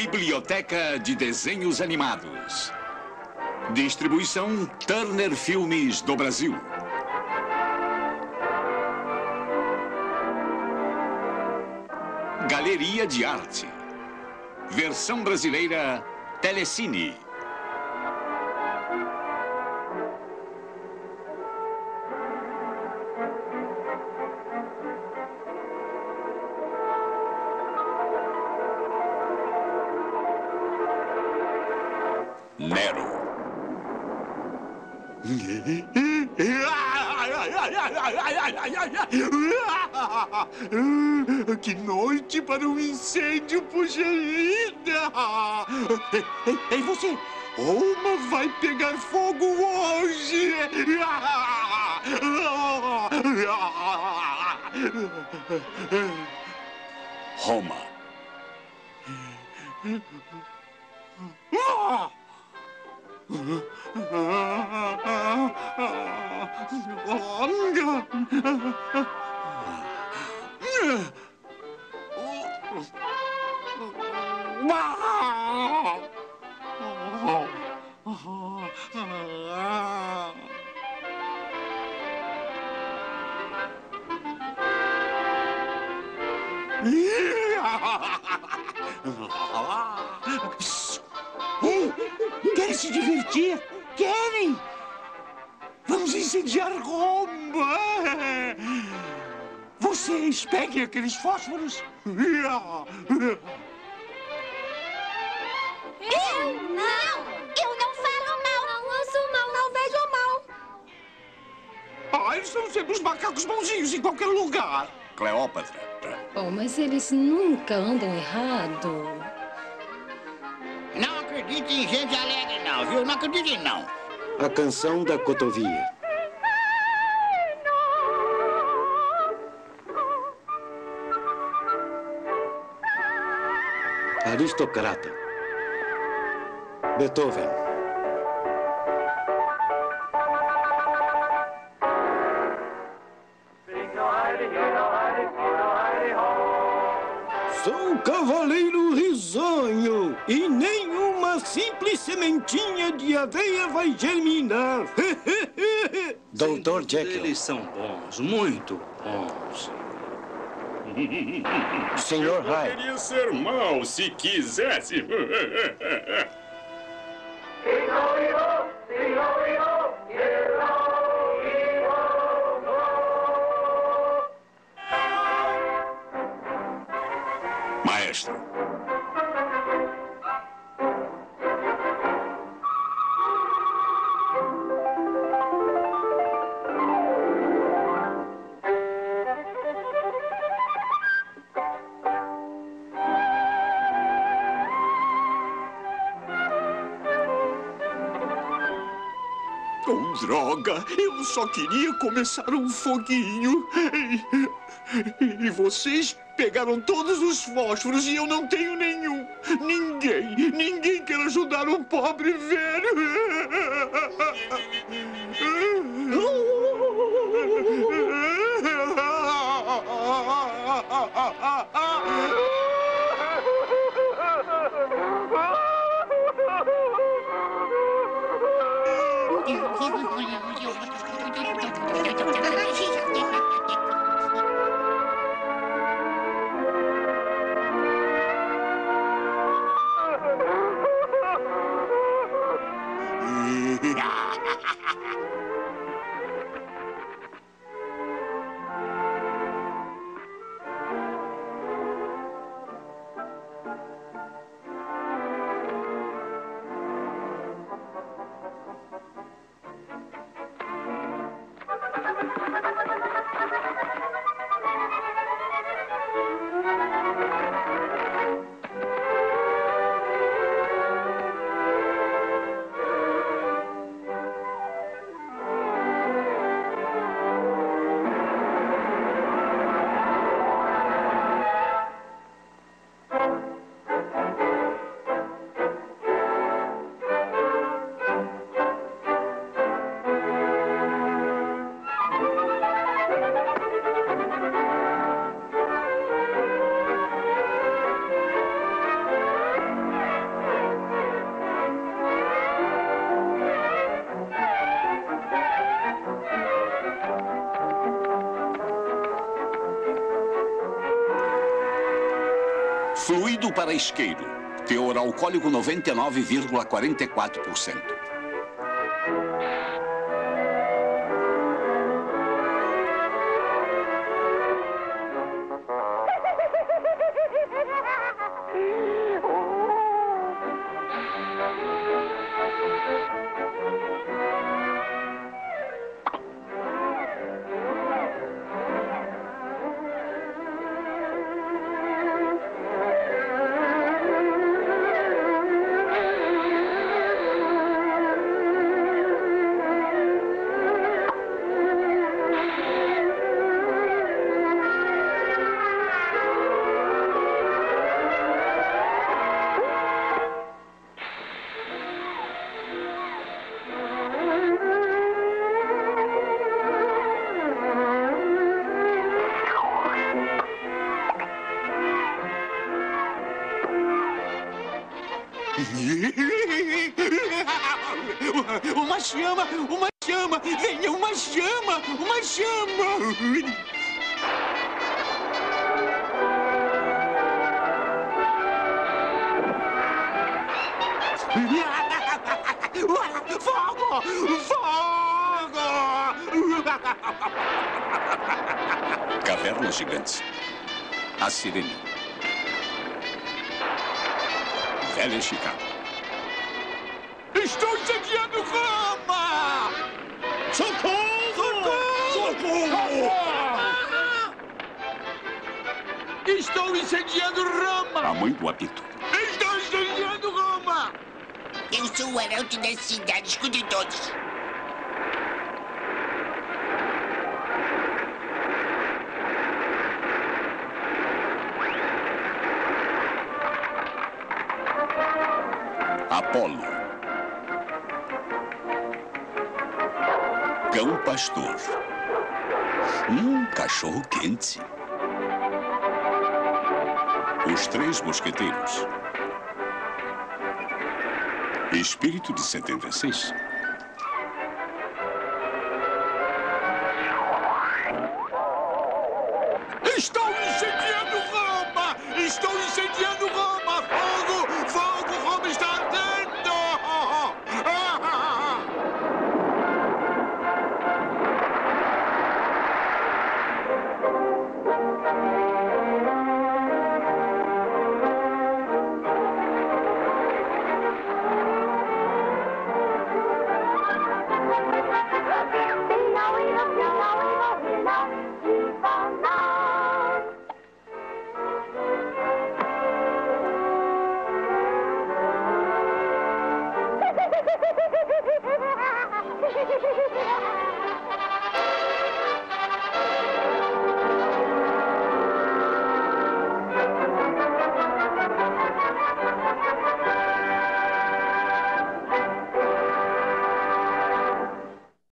Biblioteca de Desenhos Animados. Distribuição Turner Filmes do Brasil. Galeria de Arte. Versão brasileira Telecine. Nero. Que noite para um incêndio, puxa vida! Ei, ei, você! Uma vai pegar fogo hoje! Roma. Ei, se divertir? Querem? Vamos incendiar Roma! Vocês peguem aqueles fósforos. Eu não! Eu não falo mal! Não ouço mal, não vejo mal! Ah, eles são sempre os macacos bonzinhos em qualquer lugar. Cleópatra. Oh, mas eles nunca andam errado. Não acredite em gente alegre, não, viu? Não acredite, não. A canção da cotovia. Aristocrata. Beethoven. Sou um cavaleiro simples sementinha de aveia vai germinar. Doutor Jekyll. Eles são bons, muito bons. Senhor Hyde. Poderia ser mal se quisesse. Maestro. Droga! Eu só queria começar um foguinho. E, e vocês pegaram todos os fósforos e eu não tenho nenhum. Ninguém, ninguém quer ajudar um pobre velho. Fluido para isqueiro. Teor alcoólico 99,44%. Uma chama, uma chama, venha uma chama, uma chama. Fogo! Fogo! Cavernas gigantes. A Sirene. Velha Chicago. Estou incendiando Roma! Socorro! Socorro! Estou incendiando Roma! A mãe do apito. Estou incendiando Roma! Eu sou o arauto da cidade, escutem todos. Apolo. Cão pastor. Hum, cachorro quente. Os três mosqueteiros. Espírito de 76.